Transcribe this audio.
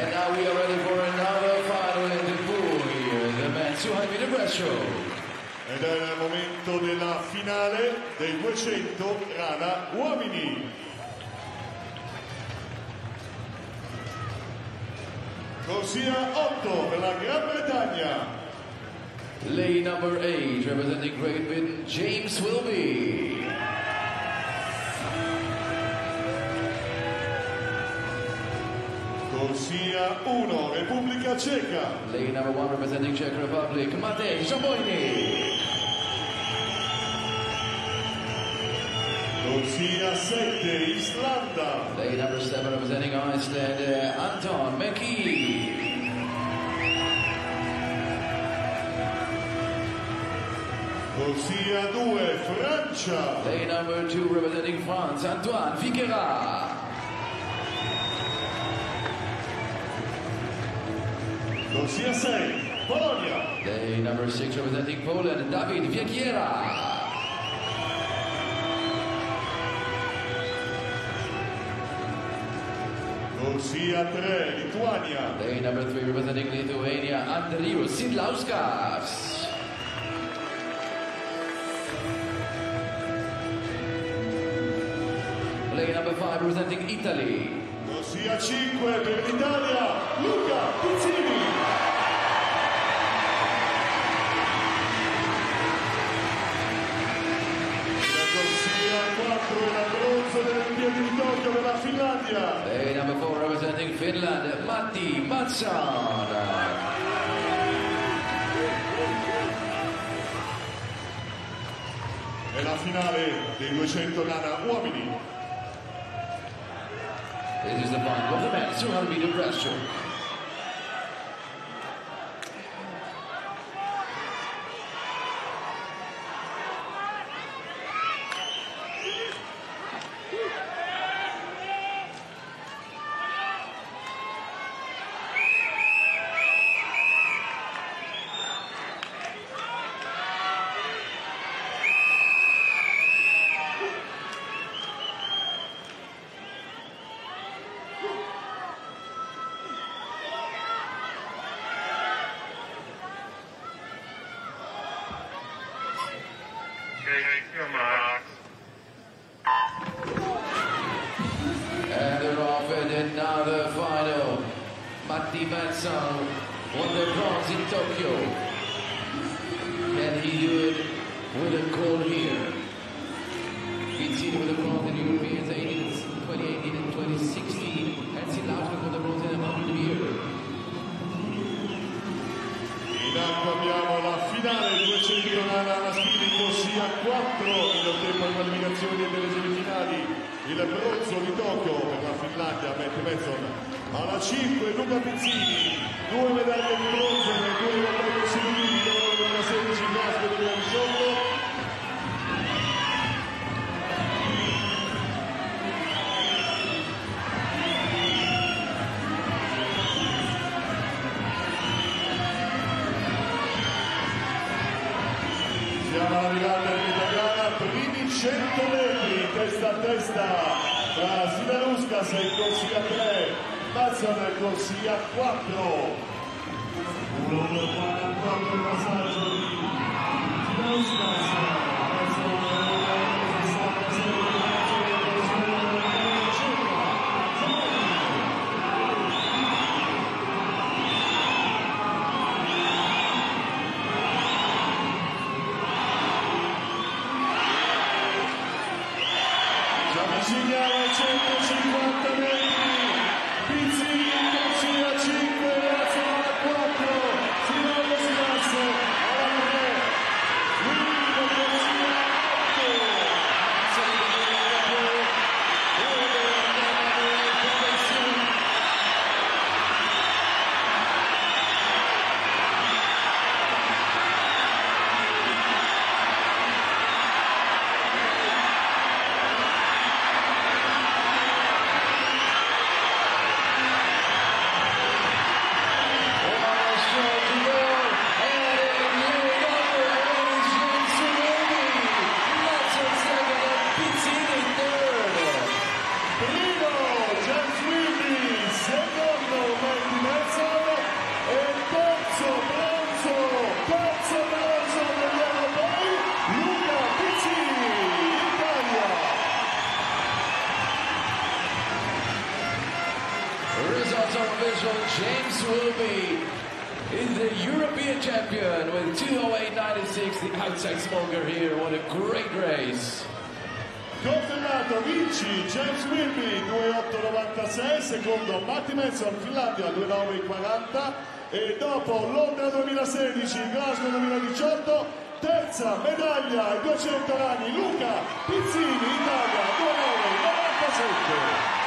And now we are ready for another final in the pool the men's 200 meter breaststroke. Ed è il momento della finale dei 200 rana uomini. Corsia 8 per la Gran Bretagna. Lane number 8, representing Great Britain, James Wilby. Corsia 1 Repubblica Ceca. Lane number 1, representing Czech Republic, Matej Szabojny. Corsia 7 Islanda. Lane number 7, representing Iceland, Anton Meki. Corsia 2 Francia. Lane number 2, representing France, Antoine Figuera. Corsia 6 Polonia. Lane number 6, representing Poland, David Wiekiera. Corsia 3 Lituania. Lane number 3, representing Lithuania, Andrius Sidlauskas. Lane number 5, representing Italy. Corsia 5 per l'Italia Luca Pizzini. Corsia 4 e la bronzo delle Olimpiadi di Tokyo per la Finlandia. Lane number 4, representing Finland, Matti Mattsson. E la finale dei 200 Nana uomini. This is the final of the men's 200 meter breaststroke. And they're off in another final. Matti Mattsson won the bronze in Tokyo. Can he do it with a gold here? Pizzini with the bronze in Europeans 4 il tempo alle qualificazioni delle semifinali. Il bronzo di Tokyo per la Finlandia Matt Benson. Alla 5 Luca Pizzini, due medaglie di bronzo nelle due europee consecutivi del 2016 Glasgow 2018. Siamo arrivati 100 metri, testa a testa, tra Sidaruskas e corsia 3, Mazzon e corsia 4. 1-1-44 il passaggio di Sidaruskas, Ci avviciniamo ai 150 metri. our official, James Wilby is the European champion with 208.96, the outside smoker here. What a great race. Confermato, vinci James Wilby 2.8.96, secondo Matti Manson, Finlandia 2.9.40 e dopo Londra 2016, Glasgow 2018, terza medaglia ai 200 anni Luca Pizzini, Italia 2.9.97.